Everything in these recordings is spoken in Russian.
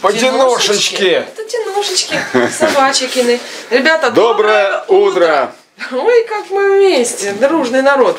Потянушечки. Это тянушечки, собачикины. Ребята, Доброе утро. Ой, как мы вместе, дружный народ.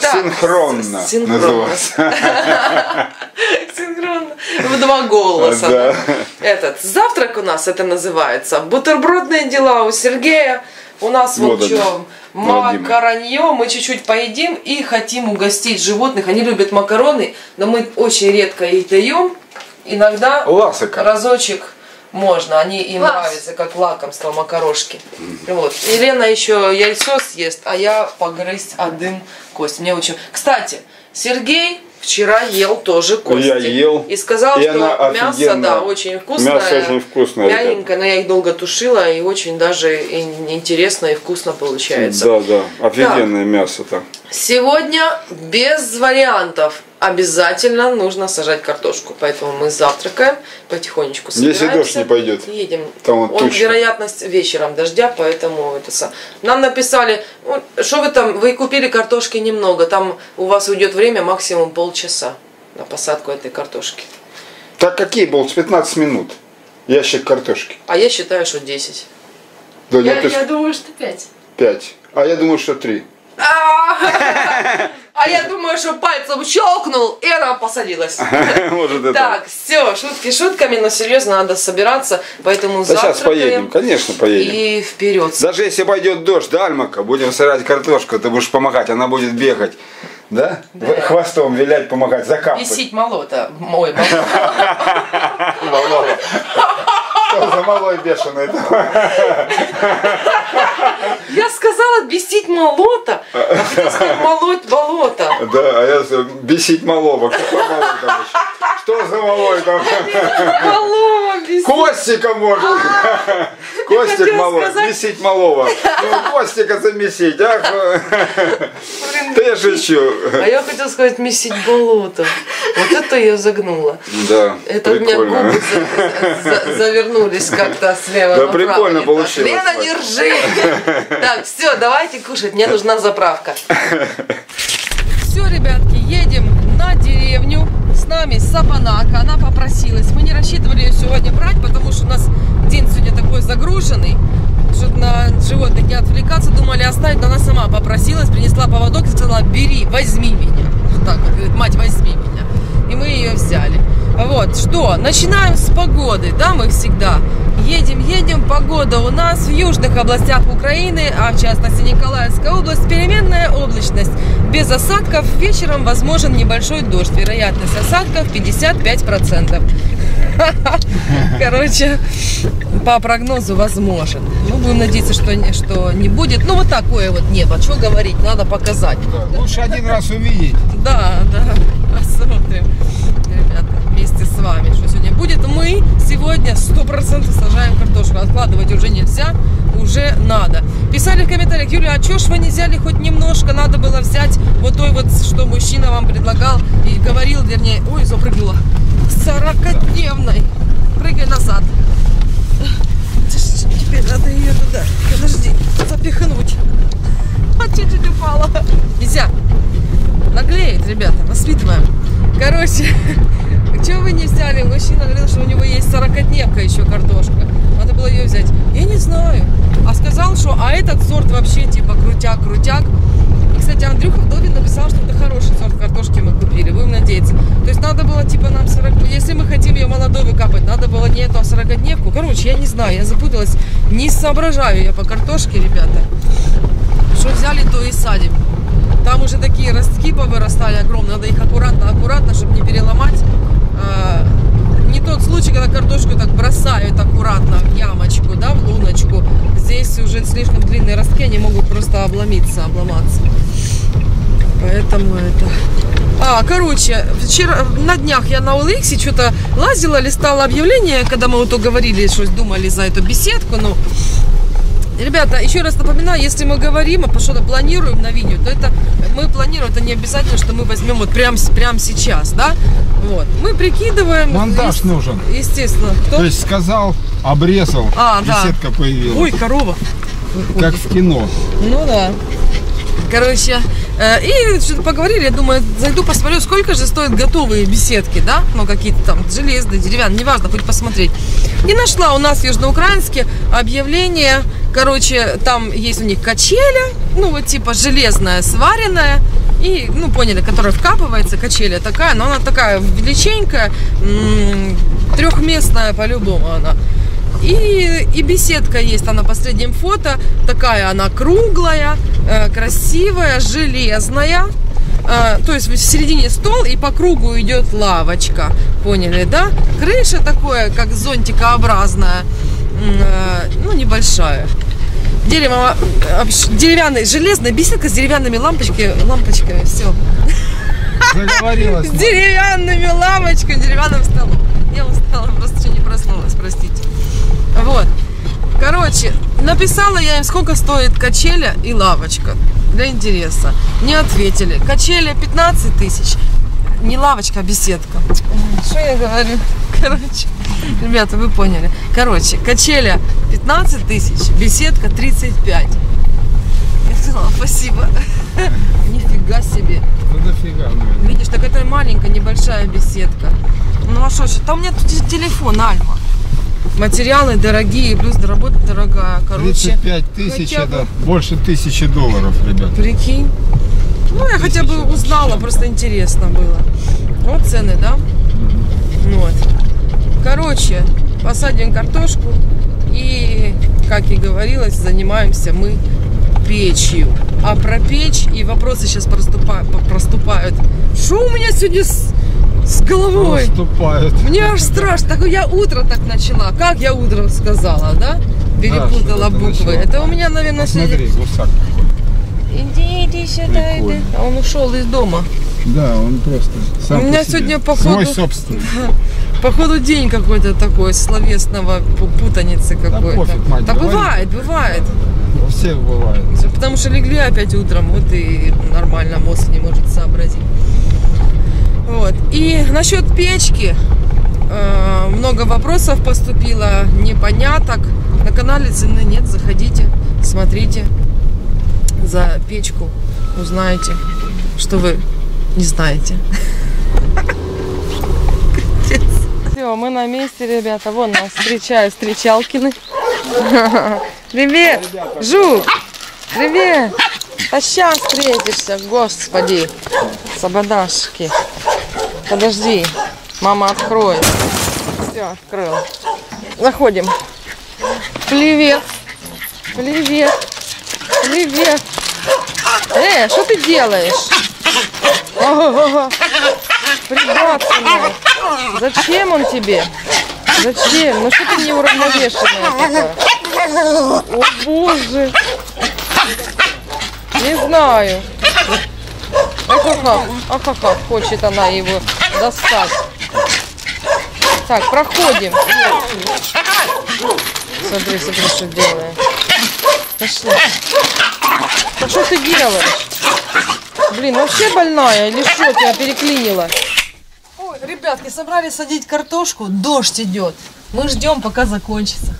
Так, Синхронно синхронно. называется. Синхронно. В два голоса. Да. Этот завтрак у нас это называется. Бутербродные дела у Сергея. У нас вот, Вот что, Владимир. Макаронье, мы чуть-чуть поедим и хотим угостить животных. Они любят макароны, но мы очень редко их даем. Иногда Ласика. разочек можно, они им Класс. нравятся, как лакомство макарошки. Вот. Елена еще яйцо съест, а я погрызть один кость. Мне очень. Кстати, Сергей вчера ел тоже кости. Я ел. И сказал, И что она мясо, офигенная. да, очень вкусное. Мясо очень вкусное. Мягенькое, но я их долго тушила, и очень даже интересно и вкусно получается. Да, да. Офигенное мясо там. Сегодня без вариантов. Обязательно нужно сажать картошку. Поэтому мы завтракаем, потихонечку Если собираемся. дождь не пойдет. Едем. Там вот Он, вероятность вечером дождя, поэтому это сам. Нам написали, «Ну, что вы там, вы купили картошки немного, там у вас уйдет время максимум полчаса на посадку этой картошки. Так какие был? 15 минут. Ящик картошки. А я считаю, что 10. Да, Я, ты я думаю, что пять. 5. А я думаю, что 3. А я думаю, что пальцем щелкнул, и она посадилась. Может это. Так, все, шутки шутками, но серьезно надо собираться, поэтому Да сейчас поедем, конечно поедем. и вперед. Даже если пойдет дождь, да, Альмака, будем сорать картошку, ты будешь помогать, она будет бегать. Да? Да. Хвостом вилять, помогать, закапывать. Висить молота. Мой молот. Малого. Что за малой бешеный? Я сказала бесить молота, а сказать молоть болото. Да, а я с- бесить малого. Какой малой там еще? Что за малой там? Малого бесить. Костика может. Костик хотела малой, месить малого. Ну, Костика замесить. Блин, Ты же еще. А я хотела сказать месить болото. Вот это я загнула. Да, Это у меня губы за- за- завернулись как-то слева Да, прикольно Не получилось, Лена, Вась. Так, все, давайте кушать, мне нужна заправка. Все, ребятки, едем на деревню. С нами Сабанака, она попросилась. Мы не рассчитывали ее сегодня брать, потому что у нас день сегодня такой загруженный. Чтобы на животных не отвлекаться, думали оставить, но она сама попросилась, принесла поводок и сказала, бери, возьми меня. Вот так вот, говорит, мать, возьми меня. И мы ее взяли. Вот, что, начинаем с погоды, да, мы всегда. Едем, едем, погода у нас в южных областях Украины, а в частности Николаевская область, переменная облачность. Без осадков вечером возможен небольшой дождь. Вероятность осадков 55%. Короче, по прогнозу возможен. Ну, будем надеяться, что не, что не будет. Ну, вот такое вот небо. Что говорить, надо показать. Лучше один раз увидеть. Да, да, посмотрим, вами, что сегодня будет. Мы сегодня сто процентов сажаем картошку, откладывать уже нельзя, уже надо. Писали в комментариях, Юля, а чё ж вы не взяли хоть немножко, надо было взять вот той вот, что мужчина вам предлагал и говорил, вернее, ой, запрыгнула, 40-дневной. Прыгай назад. Теперь надо ее туда, подожди, запихнуть. А чуть-чуть упала. Нельзя. Наглеет, ребята, воспитываем. Короче, чего вы не взяли? Мужчина говорил, что у него есть 40-дневка еще картошка. Надо было ее взять. Я не знаю. А сказал, что а этот сорт вообще типа крутяк-крутяк. И, кстати, Андрюха Вдовин написал, что это хороший сорт картошки мы купили. Будем надеяться. То есть надо было типа нам 40... Если мы хотим ее молодой выкапать, надо было не эту, а 40-дневку. Короче, я не знаю, я запуталась. Не соображаю я по картошке, ребята. Что взяли, то и садим. Там уже такие ростки повырастали огромные, надо их аккуратно, аккуратно, чтобы не переломать. А, не тот случай, когда картошку так бросают аккуратно в ямочку, да, в луночку. Здесь уже слишком длинные ростки, они могут просто обломиться, обломаться. Поэтому это... А, короче, вчера на днях я на OLX что-то лазила, листала объявление, когда мы вот уговорили, что думали за эту беседку, ну, Ребята, еще раз напоминаю, если мы говорим, а что-то планируем на видео, то это мы планируем, это не обязательно, что мы возьмем вот прям, прям сейчас, да? Вот. Мы прикидываем. Монтаж ес- нужен. Естественно. Кто? То есть сказал, обрезал, А, да. беседка появилась. Ой, корова. Как в кино. Ну да. Короче, э, и что-то поговорили, я думаю, зайду посмотрю, сколько же стоят готовые беседки, да, ну какие-то там железные, деревянные, неважно, хоть посмотреть. И нашла у нас в Южноукраинске объявление, короче, там есть у них качеля, ну вот типа железная, сваренная, и, ну, поняли, которая вкапывается, качеля такая, но она такая величенькая, трехместная по-любому она. И, и беседка есть, она на последнем фото. Такая она круглая, э, красивая, железная. Э, то есть в середине стол и по кругу идет лавочка. Поняли, да? Крыша такое, как зонтикообразная. Э, ну, небольшая. Дерево, э, деревянный, железная беседка с деревянными лампочками, лампочками, все. Заговорилась. С деревянными лампочками, деревянным столом. Я устала, просто еще не проснулась, простите. Вот. Короче, написала я им, сколько стоит качеля и лавочка. Для интереса. Не ответили. Качеля 15 тысяч. Не лавочка, а беседка. Что я говорю? Короче, ребята, вы поняли. Короче, качеля 15 тысяч, беседка 35. Я сказала, спасибо. Нифига себе. Ну дофига. Видишь, так это маленькая, небольшая беседка. Ну а что, там у меня тут и телефон, Альма. Материалы дорогие, плюс работа дорогая. Короче, 35 тысяч бы- это больше тысячи долларов, ребят. прикинь. Ну, я хотя бы узнала, просто интересно было. Вот цены, да? Вот. Короче, посадим картошку и, как и говорилось, занимаемся мы печью. А про печь и вопросы сейчас проступа- проступают. Что у меня сегодня с, с головой? Наступают. Мне аж страшно. Так я утро так начала. Как я утром сказала, да? Перепутала ты буквы. Это у меня, наверное, Смотри, гусак. Иди, иди сюда, иди. Прикольно. А он ушел из дома. Да, он просто сам У по меня себе. сегодня, походу- Свой собственный. Походу день какой-то такой, словесного пу- путаницы какой-то. пофиг, мать, да бывает, бывает. У всех бывает. Потому что легли опять утром, вот и нормально мозг не может сообразить. Вот. И насчет печки э, много вопросов поступило, непоняток. На канале цены нет, заходите, смотрите за печку, узнаете, что вы не знаете. Все, мы на месте, ребята. Вон нас встречают встречалкины. Привет, Жук! Привет! А сейчас встретишься, господи. Сабадашки. Подожди, мама откроет. Все, открыла. Заходим. Привет. Привет. Привет. Э, что ты делаешь? Ого-го. Придатственная. Зачем он тебе? Зачем? Ну что ты неуравновешенная такая? О боже. Не знаю. Ахаха, ахаха, хочет она его достать. Так, проходим. Смотри, смотри, что делает. Пошли. А что ты делаешь? Блин, вообще больная или что тебя переклинило? Ой, ребятки, собрались садить картошку, дождь идет. Мы ждем, пока закончится.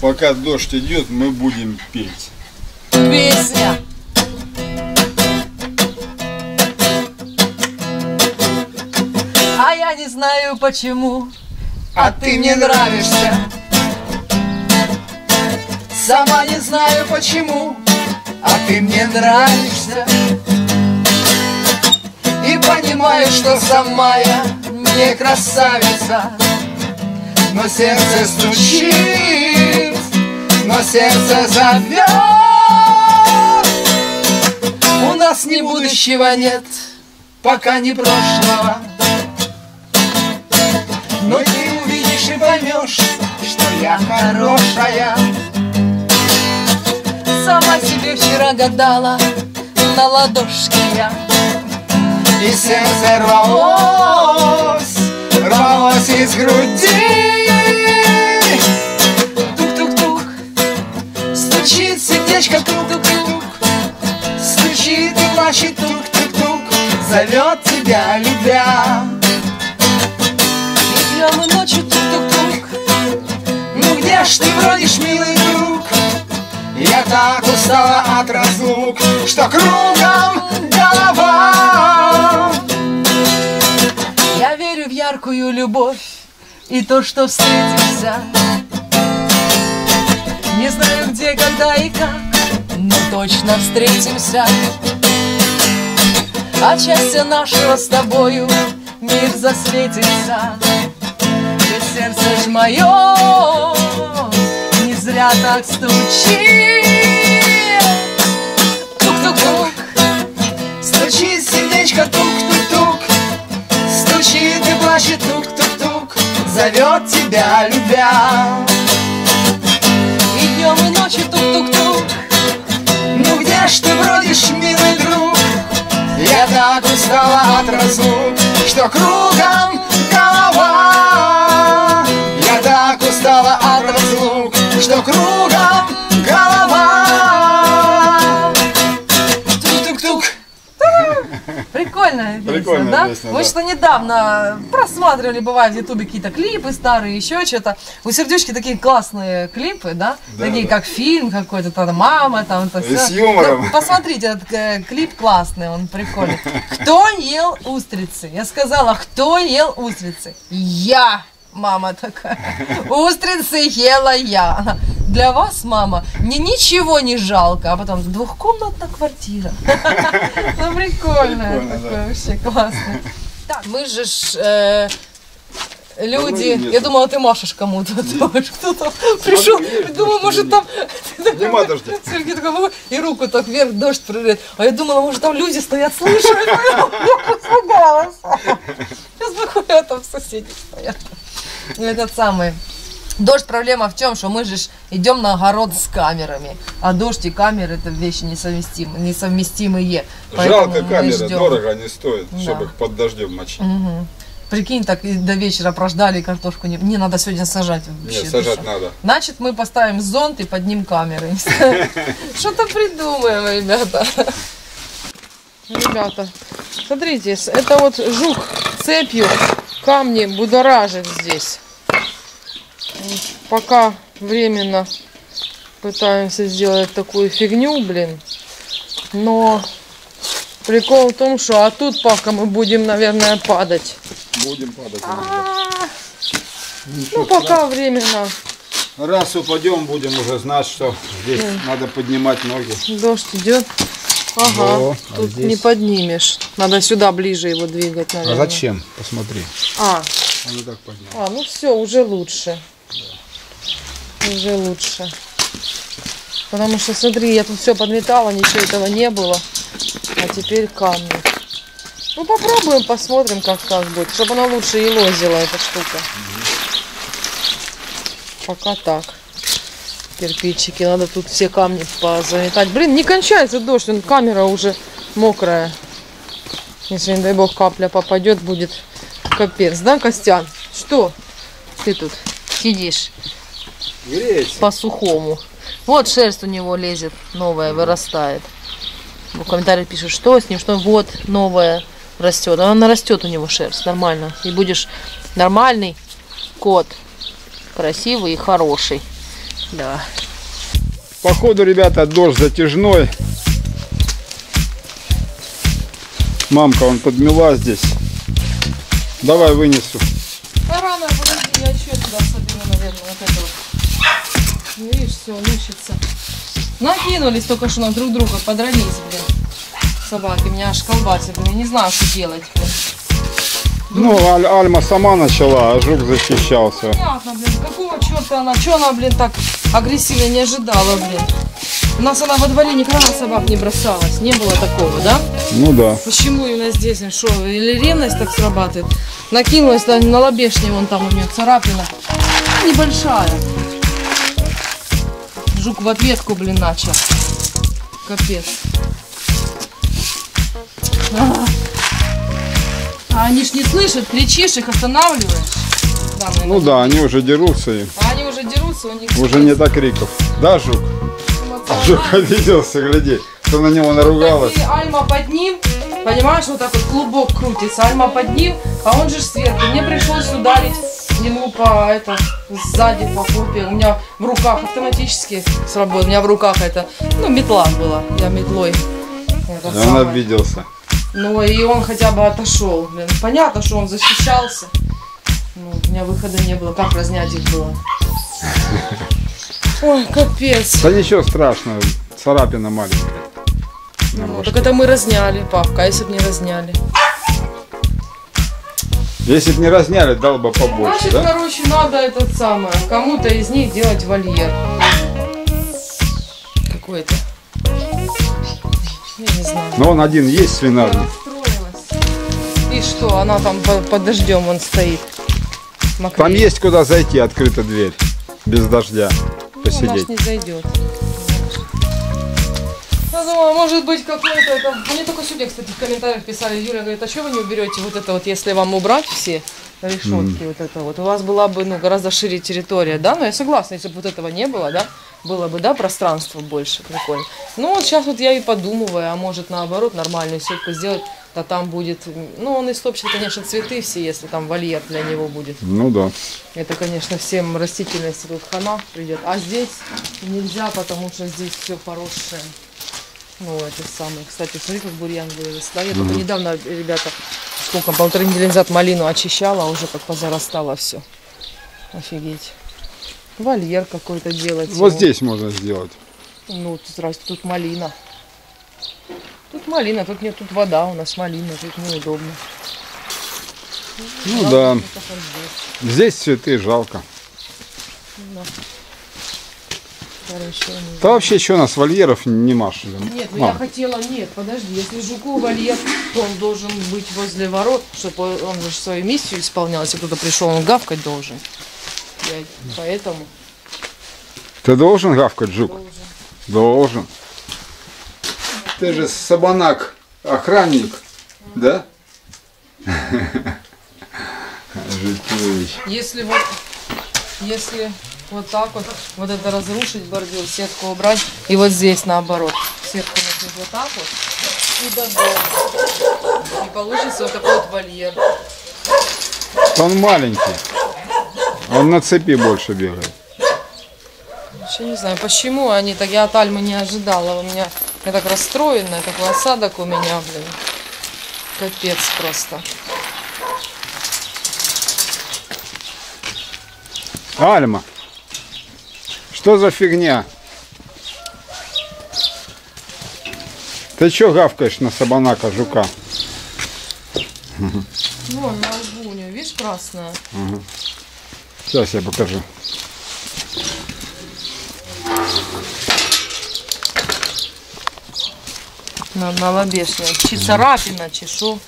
Пока дождь идет, мы будем петь. Песня. А я не знаю почему, а ты мне нравишься. Сама не знаю почему, а ты мне нравишься. И понимаю, что сама я не красавица, но сердце стучит, но сердце зовет. У нас ни будущего нет, пока не прошлого. Но ты увидишь и поймешь, что я хорошая. Сама себе вчера гадала на ладошке я. И сердце рвалось, рвалось из груди. Тук-тук-тук, стучит сердечко тук-тук-тук. Стучит и плачет тук-тук-тук, зовет тебя, любя. Днем и ночью тук-тук-тук, ну где ж ты бродишь, милый друг? Я так устала от разлук, что кругом голова. Я верю в яркую любовь и то, что встретимся. Не знаю где, когда и как, но точно встретимся. От счастья нашего с тобою мир засветится. Ведь сердце ж мое зря так стучит. Тук-тук-тук, Стучит сердечко тук-тук-тук, стучит и плачет тук-тук-тук, зовет тебя, любя. и днем, и ночью тук-тук-тук. Ну где ж ты бродишь, милый друг? Я так устала от разлук, что кругом что кругом голова. Тук-тук-тук. Прикольная песня, Прикольная да? песня, Мы да. что недавно просматривали, бывает, в Ютубе какие-то клипы старые, еще что-то. У Сердючки такие классные клипы, да? Да, такие, да. как фильм какой-то, там мама, там это И все. с юмором. посмотрите, этот э, клип классный, он прикольный. Кто ел устрицы? Я сказала, кто ел устрицы? Я! Мама такая. Устрицы ела я. Для вас, мама, мне ничего не жалко. А потом двухкомнатная квартира. Ну, прикольно. Такое вообще классно. Так, мы же э, люди... Я думала, ты машешь кому-то. Кто-то пришел. Думаю, может там... Нема дождя. Сергей такой, «Ой», и руку так вверх, дождь прыгает. А я думала, может там люди стоят, слышат. Я испугалась. Сейчас выходят, там соседи стоят. Ну, Этот самый. Дождь проблема в чем, что мы же идем на огород с камерами, а дождь и камеры это вещи несовместимые, несовместимые. Жалко камеры, дорого они стоят, Да. чтобы их под дождем мочить. Мгм. Прикинь, так и до вечера прождали картошку не... Не надо сегодня сажать. вообще, Не, ты сажать надо. Значит, мы поставим зонт и под ним камеры. Что-то придумаем, ребята. Ребята, смотрите, это вот жук цепью камни будоражит здесь. Пока временно пытаемся сделать такую фигню, блин. Но прикол в том, что а тут пока мы будем, наверное, падать. Будем падать. Ну, пока временно. Раз упадем, будем уже знать, что здесь надо поднимать ноги. Дождь идет. Ага, Во, а тут здесь? не поднимешь. Надо сюда ближе его двигать, наверное. Посмотри. А, Он и так поднял. а, ну все, уже лучше. Уже лучше. Потому что, смотри, я тут все подметала, ничего этого не было. А теперь камни. Ну, попробуем, посмотрим, как как будет. Чтобы она лучше и лозила, эта штука. Пока так. Кирпичики. Надо тут все камни позаметать. Блин, не кончается дождь. вон камера уже мокрая. Если, не дай бог, капля попадет, будет капец. Да, Костян? Что ты тут сидишь Греется. по-сухому? Вот шерсть у него лезет, новая, вырастает. В комментариях пишут, что с ним, что вот новая растет. Она растет у него шерсть, нормально. И будешь нормальный кот. Красивый и хороший. Да. Походу, ребята, дождь затяжной. Мамка, он подмела здесь. Давай вынесу. А рано, подожди, я еще туда соберу, наверное, вот это вот. Видишь, все, лучится. Накинулись только что на друг друга, подрались, блин. Собаки, меня аж колбасит, блин, не знаю, что делать. Ну, Аль- Альма сама начала, а Жук защищался. Понятно, блин, какого черта она, что она, блин, так агрессивно не ожидала, блин. У нас она во дворе никогда на собак не бросалась, не было такого, да? Ну да. Почему именно здесь, что, или ревность так срабатывает? Накинулась на, на лобешне, вон там у нее царапина. Небольшая. Жук в ответку, блин, начал. Капец. А, они ж не слышат, кричишь, их останавливаешь. Да. Ну да, они уже дерутся и А они уже дерутся, у них уже не до криков. Да, Жук? Жук обиделся, гляди. Кто на него наругалась. И Альма под ним, понимаешь, вот так вот клубок крутится, Альма под ним, а он же сверху. Мне пришлось ударить ему по это сзади по попе. У меня в руках автоматически сработал. У меня в руках это, ну, метла была. Я метлой. это Он самое. обиделся. Ну и он хотя бы отошел. Блин, понятно, что он защищался. Ну, у меня выхода не было. Как разнять их было? Ой, капец. Да ничего страшного, царапина маленькая. Ну, так это мы разняли, папка, а если бы не разняли? Если бы не разняли, дал бы побольше, Значит, да? короче, надо этот самое, кому-то из них делать вольер. Какой-то. Я не знаю. Но он один есть свинарник. И что, она там по- под дождем он стоит. Там Мокрее. есть куда зайти, открыта дверь. Без дождя. Ну, Посидеть. наш не зайдет. Я думала, может быть какой-то это... Мне только сегодня, кстати, в комментариях писали, Юля говорит, а что вы не уберете вот это вот, если вам убрать все решетки, вот это вот, у вас была бы, ну, гораздо шире территория, да? Но я согласна, если бы вот этого не было, да, было бы, да, пространство больше, прикольно. Ну, вот сейчас вот я и подумываю, а может, наоборот, нормальную сетку сделать, да там будет, ну, он истопчет, конечно, цветы все, если там вольер для него будет. Ну да. Это, конечно, всем растительности тут хана придет. А здесь нельзя, потому что здесь все поросшее. Ну, это самое. Кстати, смотри, как бурьян вырос. Да, я только недавно, ребята, сколько, полторы недели назад малину очищала, а уже как позарастало все. Офигеть. Вольер какой-то делать. Вот ему. здесь можно сделать. Ну, тут, раз, тут малина. Тут малина, тут нет, тут вода, у нас малина, тут неудобно. Ну Жалко, да. Здесь цветы жалко. Да. Не Да вообще у нас вольеров нема, что ли? Нет, ну А, я хотела, нет, подожди, если жуку вольер, то он должен быть возле ворот, чтобы он же свою миссию исполнял, если кто-то пришел, он гавкать должен. Я- поэтому Ты должен гавкать, жук? должен. Должен. Ты же сабанак, охранник, да? Житкович. Если вот, если вот так вот, вот это разрушить бордюр, сетку убрать, и вот здесь наоборот, сетку накрыть вот так вот, и до дома. И получится вот такой вот вольер. Он маленький. Он на цепи больше бегает. Вообще не знаю, почему они так, я от Альмы не ожидала, у меня, я так расстроена, такой осадок у меня, блин, капец просто. Альма, что за фигня? Ты чё гавкаешь на сабанака жука? Вон, на лбу у нее, видишь, красная? Сейчас я покажу. На, на лобешня. Чи царапина, чи шо.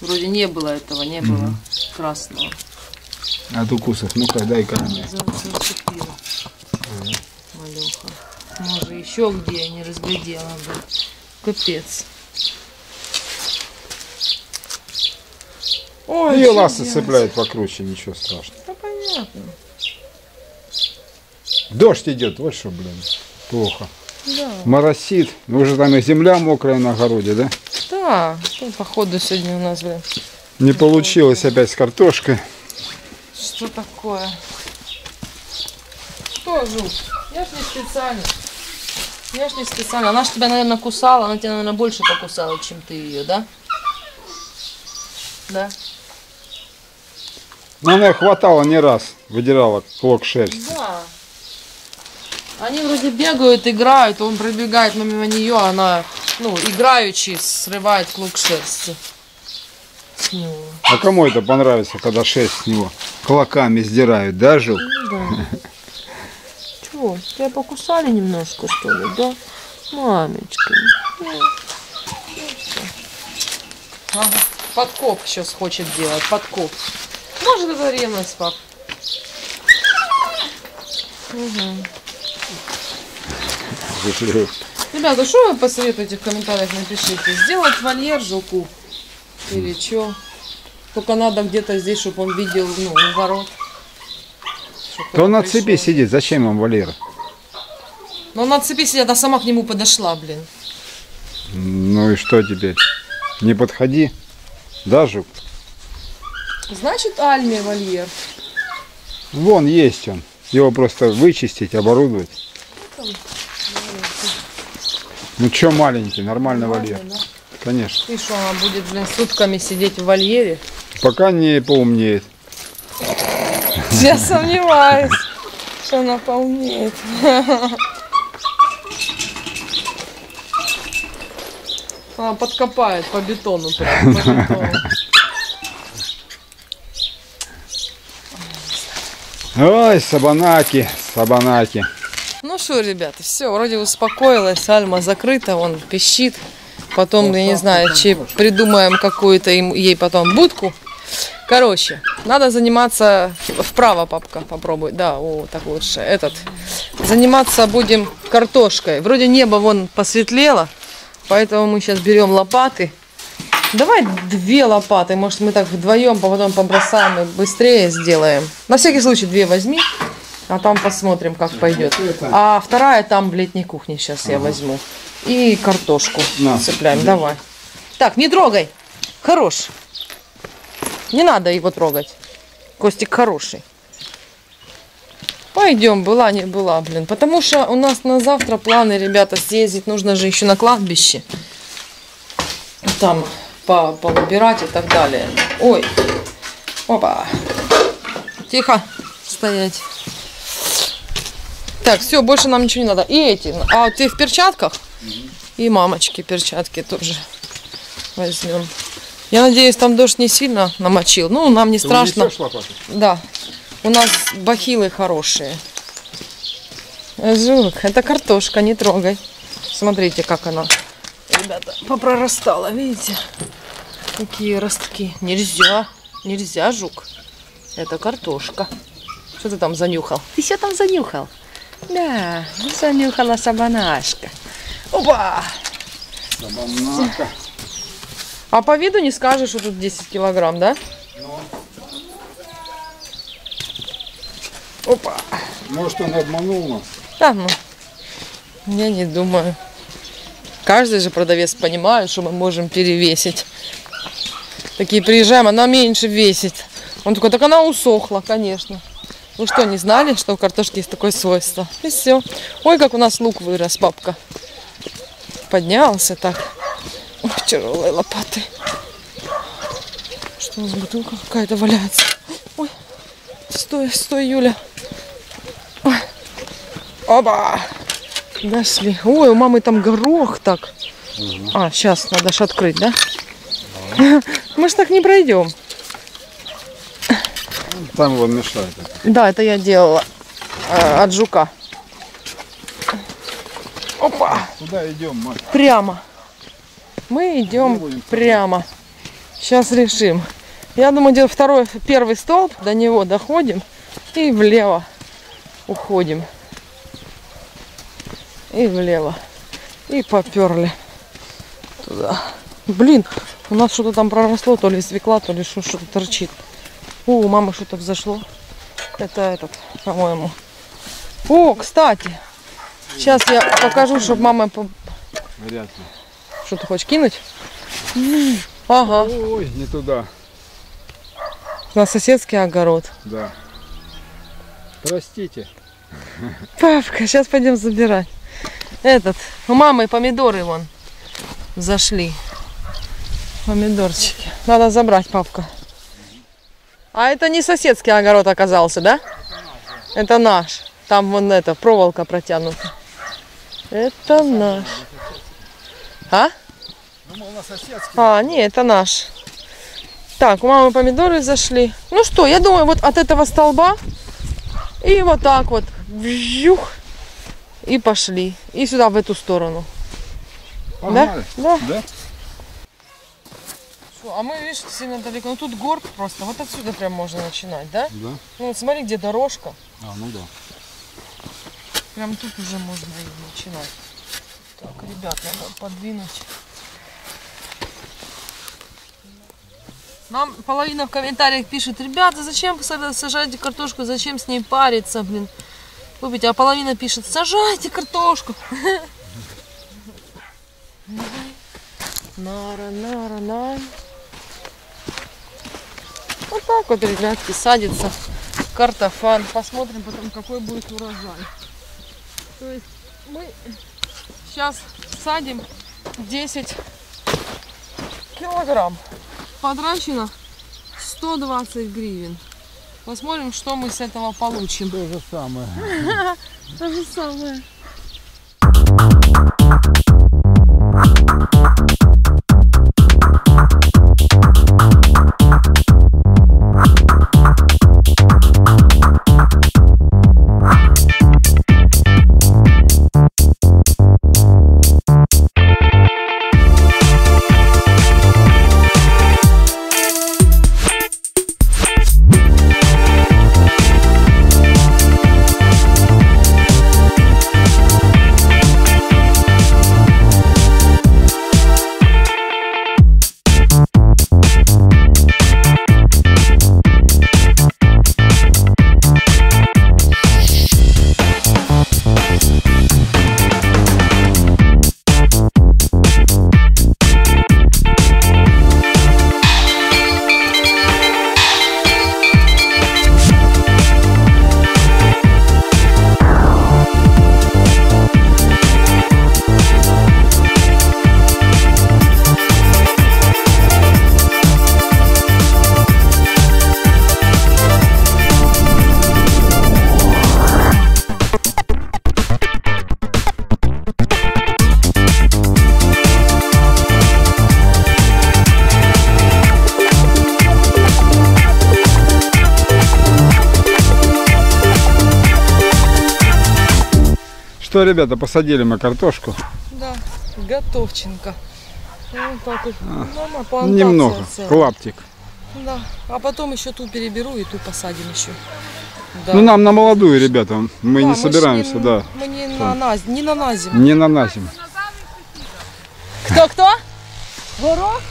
Вроде не было этого, не было красного. От укусов. Ну-ка, дай-ка мне. За- Зацепила. Малюха. Может, еще где я не разглядела бы. Капец. Ой, Ее делать? цепляют покруче, ничего страшного. Да понятно. Дождь идет, вот что, блин, плохо. Да. Моросит. Ну, Уже там и земля мокрая на огороде, да? Да, ну, походу сегодня у нас, блин, Не получилось опять с картошкой. что такое? Что, Жук? Я ж не специально. Не специально. Она ж тебя, наверное, кусала. Она тебя, наверное, больше покусала, чем ты ее, да? Да? Но она хватала не раз, выдирала клок шерсти. Да. Они вроде бегают, играют, он пробегает мимо нее, она, ну, играючи, срывает клок шерсти. С него. А кому это понравится, когда шерсть с него клоками сдирают, да, Жук? Ну Да. Чего? Тебя покусали немножко, что ли, да? Мамечка. Ну, Ага. Подкоп сейчас хочет делать, подкоп. Может, это ревность, пап. Ребята, что вы посоветуете в комментариях, напишите. Сделать вольер жуку? Или что? Только надо где-то здесь, чтобы он видел, ну, ворот. То он на пришел. цепи сидит, зачем вам Валера? Но на цепи сидят, а сама к нему подошла, блин. Ну и что теперь? Не подходи. Да, Жук? Значит, Альме вольер. Вон есть он. Его просто вычистить, оборудовать. Ну что маленький, нормальный вольер. Конечно. И что, она будет, блин, сутками сидеть в вольере? Пока не поумнеет. Я сомневаюсь, что она поумнеет. Она подкопает по бетону прям. по бетону. Ой, сабанаки, сабанаки. Ну что, ребята, все, вроде успокоилась, Альма закрыта, он пищит. Потом, я не знаю, чи придумаем какую-то ей потом будку. Короче, надо заниматься вправо, папка, попробуй. Да, о, так лучше. Этот. Заниматься будем картошкой. Вроде небо вон посветлело, поэтому мы сейчас берем лопаты. Давай две лопаты, может мы так вдвоем, потом побросаем и быстрее сделаем. На всякий случай две возьми, а там посмотрим, как пойдет. А вторая там в летней кухне сейчас я возьму. И картошку На. цепляем, давай. Так, не трогай. Хорош. Не надо его трогать. Костик хороший. Пойдем, была, не была, блин. Потому что у нас на завтра планы, ребята, съездить. Нужно же еще на кладбище. Там по, повыбирать и так далее. Ой. Опа. Тихо. Стоять. Так, все, больше нам ничего не надо. И эти. А ты в перчатках? И мамочки перчатки тоже возьмем. Я надеюсь, там дождь не сильно намочил. Ну, нам не страшно. Да. У нас бахилы хорошие. Жук, это картошка, не трогай. Смотрите, как она, ребята, попрорастала, видите? Какие ростки. Нельзя, нельзя, жук. Это картошка. Что ты там занюхал? Ты что там занюхал? Да, занюхала сабанашка. Опа! Сабанака. А по виду не скажешь, что тут 10 килограмм, да? Опа! Может он обманул нас? Да, ну, я не думаю. Каждый же продавец понимает, что мы можем перевесить. Такие приезжаем, она меньше весит. Он такой, так она усохла, конечно. Вы что, не знали, что у картошки есть такое свойство? И все. Ой, как у нас лук вырос, папка. Поднялся так. Тяжелые лопаты. Что у нас бутылка какая-то валяется? Ой, стой, стой, Юля. Ой. Оба! Дошли. Ой, у мамы там горох так. А, сейчас надо ж открыть, да? Мы ж так не пройдем. Там его мешает. Да, это я делала э, от жука. Опа! Куда идем, мать? Прямо. Мы идем прямо. Сейчас решим. Я думаю, где второй, первый столб, до него доходим и влево уходим. И влево. И поперли туда. Блин, у нас что-то там проросло, то ли свекла, то ли что- что-то торчит. О, у мамы что-то взошло. Это этот, по-моему. О, кстати. Сейчас я покажу, чтобы мама... ли. Что ты хочешь кинуть? Ага. Ой, не туда. На соседский огород. Да. Простите. Папка, сейчас пойдем забирать. Этот, у мамы помидоры вон зашли. Помидорчики. Надо забрать, папка. А это не соседский огород оказался, да? Это наш. Там вон это, проволока протянута. Это наш. А? Думал на соседский. А, не, это наш. Так, у мамы помидоры зашли. Ну что, я думаю, вот от этого столба и вот так вот. Вжух, и пошли. И сюда, в эту сторону. Погнали. Да? Да? Шо, а мы, видишь, сильно далеко. Ну тут горб просто. Вот отсюда прям можно начинать, да? Да. Ну вот смотри, где дорожка. А, ну да. Прям тут уже можно и начинать. Так, ребят, надо подвинуть. Нам половина в комментариях пишет, ребята, зачем сажаете картошку, зачем с ней париться, блин. Купите, а половина пишет, сажайте картошку. Нара, нара, нара. Вот так вот, ребятки, садится картофан. Посмотрим потом, какой будет урожай. То есть мы сейчас садим 10 килограмм. Потрачено 120 гривен. Посмотрим, что мы с этого получим. То же самое. То же самое. Что, ребята, посадили мы картошку. Да, готовченко. Вот так вот. Дома плантация Немного, целая. клаптик. Да. А потом еще ту переберу и ту посадим еще. Да. Ну, нам на молодую, ребята. Мы Да, не ж собираемся, не- да. Мы не на, наз- не на назим. Не на назим. Кто-кто? Горох?